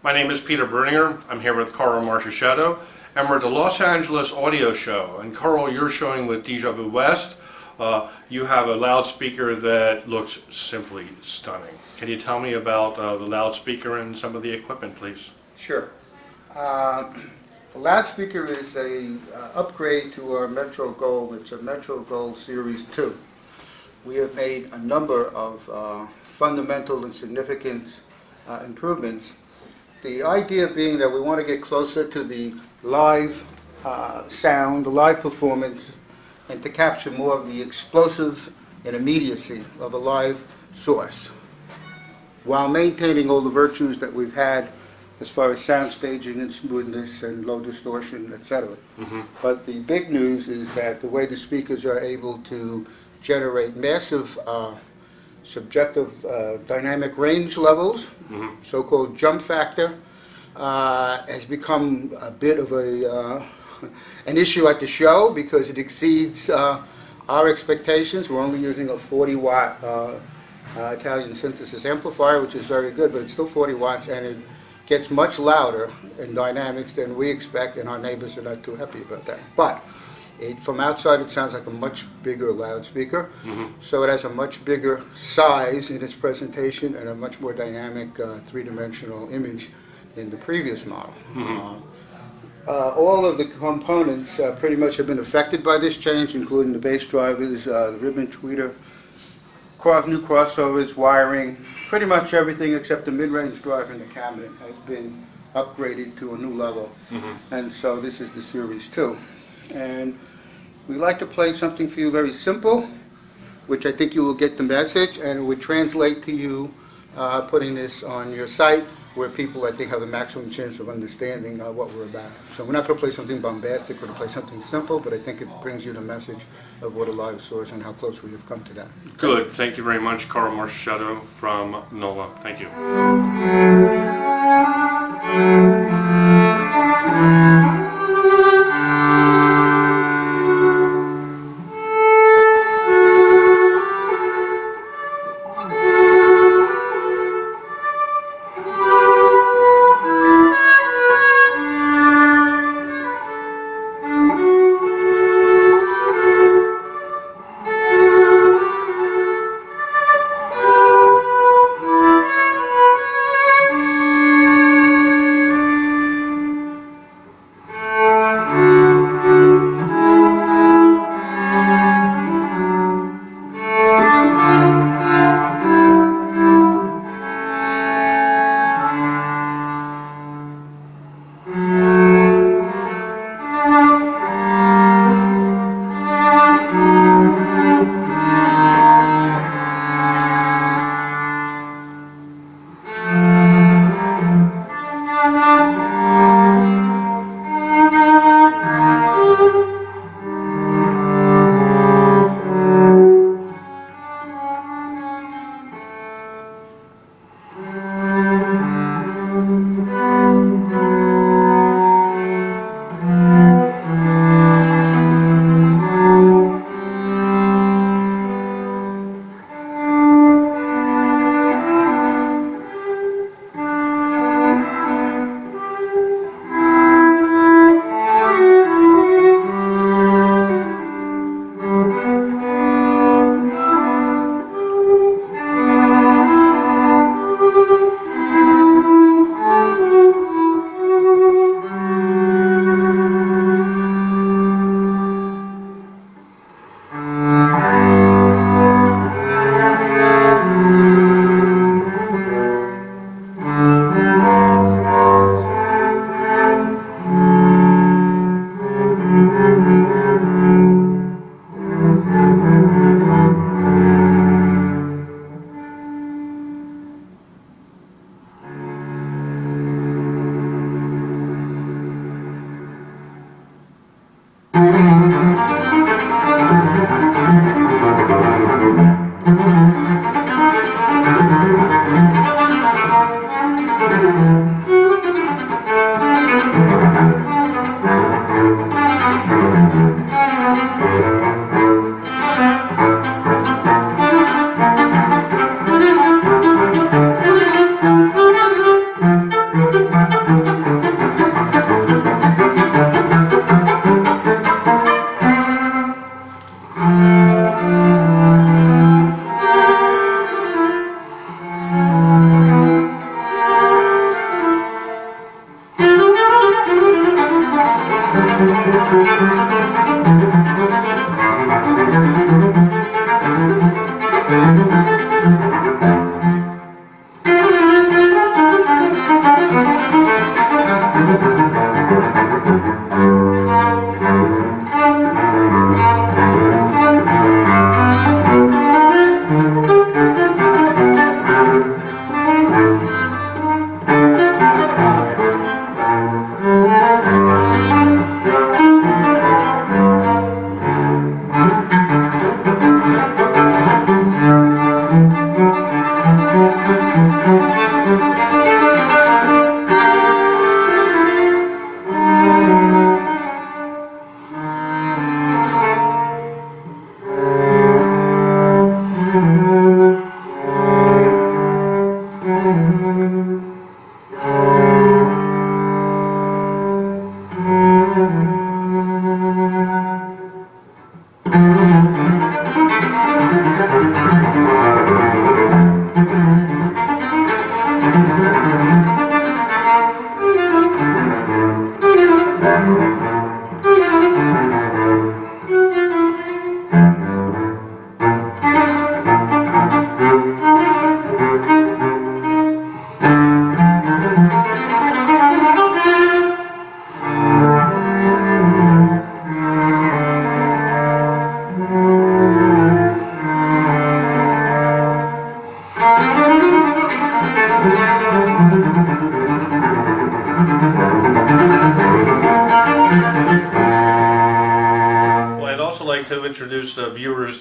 My name is Peter Breuninger. I'm here with Carl Marchisotto, and we're at the Los Angeles Audio Show. And Carl, you're showing with Deja Vu West. Uh, you have a loudspeaker that looks simply stunning. Can you tell me about uh, the loudspeaker and some of the equipment, please? Sure. Uh, the loudspeaker is a uh, upgrade to our Metro Gold. It's a Metro Gold Series 2. We have made a number of uh, fundamental and significant uh, improvements. The idea being that we want to get closer to the live uh, sound, the live performance, and to capture more of the explosive and immediacy of a live source, while maintaining all the virtues that we've had as far as sound staging and smoothness and low distortion, etc. But the big news is that the way the speakers are able to generate massive uh, subjective uh, dynamic range levels, so-called jump factor, uh, has become a bit of a uh, an issue at the show because it exceeds uh, our expectations. We're only using a 40 watt uh, uh, Italian synthesis amplifier, which is very good, but it's still 40 watts and it gets much louder in dynamics than we expect, and our neighbors are not too happy about that. But it, from outside, it sounds like a much bigger loudspeaker. So it has a much bigger size in its presentation and a much more dynamic uh, three-dimensional image than the previous model. Uh, uh, all of the components uh, pretty much have been affected by this change, including the bass drivers, uh, the ribbon tweeter, cross, new crossovers, wiring, pretty much everything except the mid-range drive in the cabinet has been upgraded to a new level. And so this is the Series 2. And we like to play something for you very simple, which I think you will get the message, and it would translate to you uh, putting this on your site where people, I think, have a maximum chance of understanding uh, what we're about. So we're not going to play something bombastic, we're going to play something simple, but I think it brings you the message of what a live source and how close we have come to that. Good. Thank you very much, Carl Marchisotto from NOLA. Thank you.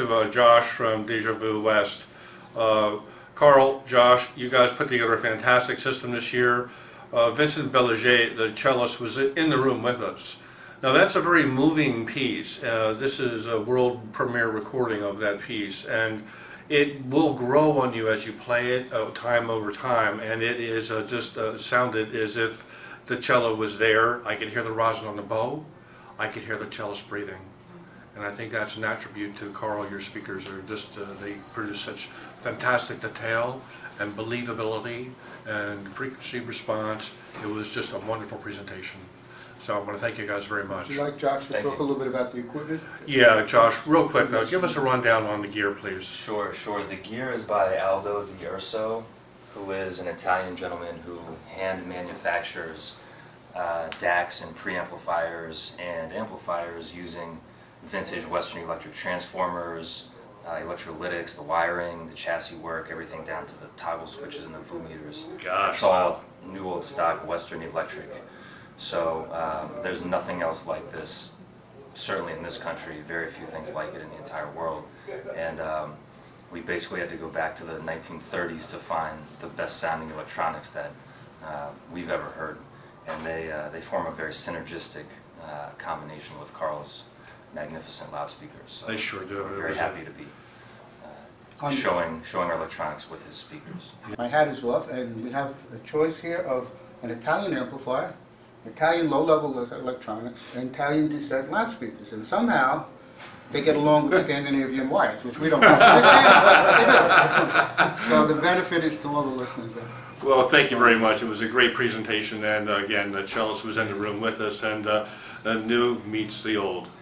To uh, Josh from Deja Vu West. Uh, Carl, Josh, you guys put together a fantastic system this year. Uh, Vincent Belanger, the cellist, was in the room with us. Now, that's a very moving piece. Uh, this is a world premiere recording of that piece, and it will grow on you as you play it uh, time over time, and it is uh, just sounded as if the cello was there. I could hear the rosin on the bow. I could hear the cellist breathing. And I think that's an attribute to Carl. Your speakers are just, uh, they produce such fantastic detail and believability and frequency response. It was just a wonderful presentation. So I want to thank you guys very much. Would you like Josh to Thank talk a you. little bit about the equipment? Yeah, Josh, real quick, uh, give us a rundown on the gear, please. Sure, sure. The gear is by Aldo D'Urso, who is an Italian gentleman who hand manufactures uh, DACs and preamplifiers and amplifiers using vintage Western Electric transformers, uh, electrolytics, the wiring, the chassis work, everything down to the toggle switches and the VU meters. Gosh, It's all new old stock Western Electric. So um, there's nothing else like this, certainly in this country, very few things like it in the entire world. And um, we basically had to go back to the 1930s to find the best sounding electronics that uh, we've ever heard. And they, uh, they form a very synergistic uh, combination with Carl's magnificent loudspeakers. So They sure do. We're very happy to be uh, showing, showing our electronics with his speakers. My hat is off, and we have a choice here of an Italian amplifier, Italian low-level electronics, and Italian descent loudspeakers, and somehow they get along with Scandinavian wires, which we don't understand, but they do. So the benefit is to all the listeners there. Well, thank you very much. It was a great presentation, and uh, again, the cellist was in the room with us, and uh, the new meets the old.